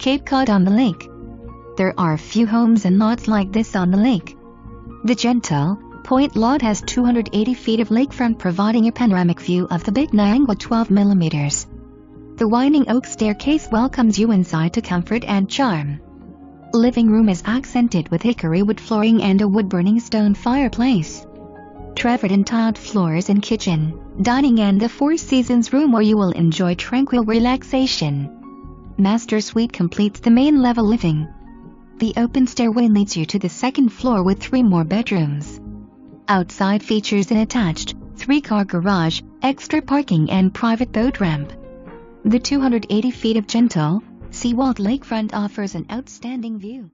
Cape Cod on the lake. There are few homes and lots like this on the lake. The Gentle Point lot has 280 feet of lakefront providing a panoramic view of the Big Niangua 12 millimeters. The winding oak staircase welcomes you inside to comfort and charm. Living room is accented with hickory wood flooring and a wood-burning stone fireplace. Travertine tiled floors in kitchen, dining and the Four Seasons room where you will enjoy tranquil relaxation. Master suite completes the main level living. The open stairway leads you to the second floor with three more bedrooms. Outside features an attached, three-car garage, extra parking and private boat ramp. The 280 feet of gentle, seawalled lakefront offers an outstanding view.